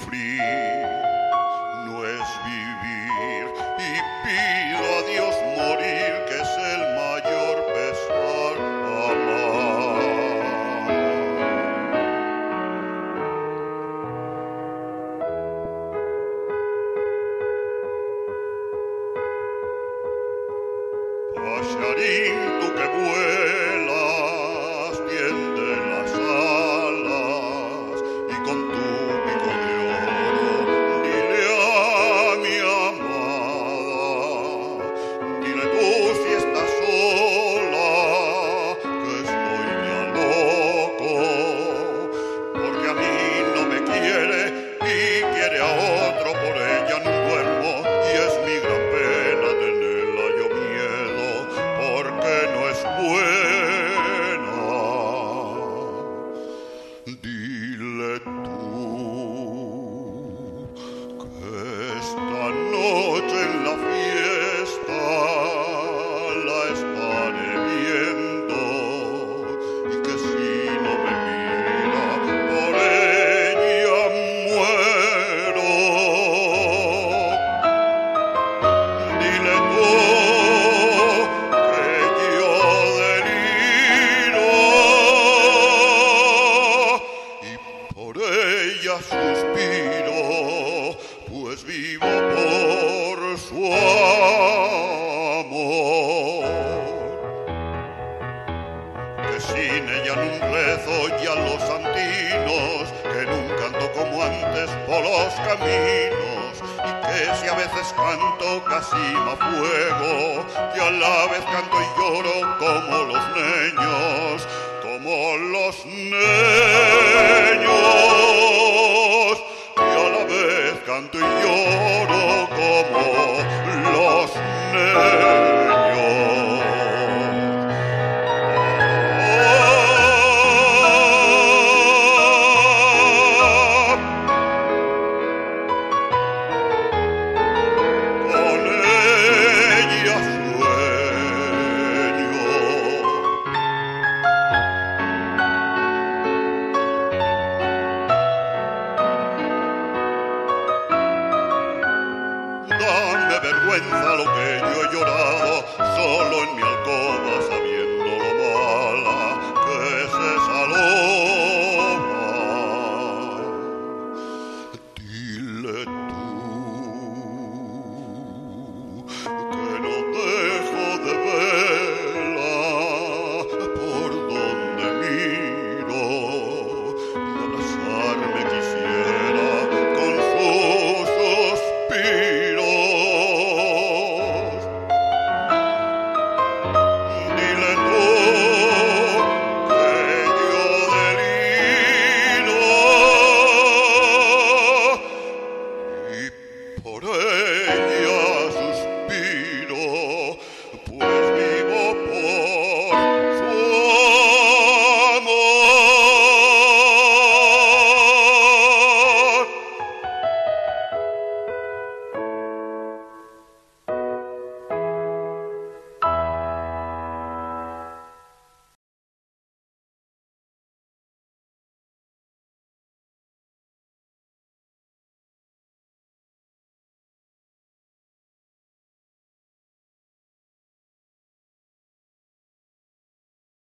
sufrir no es vivir y pido a Dios morir que es el mayor pesar amar. Pallarín, tú que vuelves suspiro, pues vivo por su amor. Que sin ella no rezo ya los santinos, que nunca ando como antes por los caminos, y que si a veces canto casi a fuego, y a la vez canto y lloro como los niños, como los niños, canto y lloro como los niños. Vergüenza lo que yo he llorado. Solo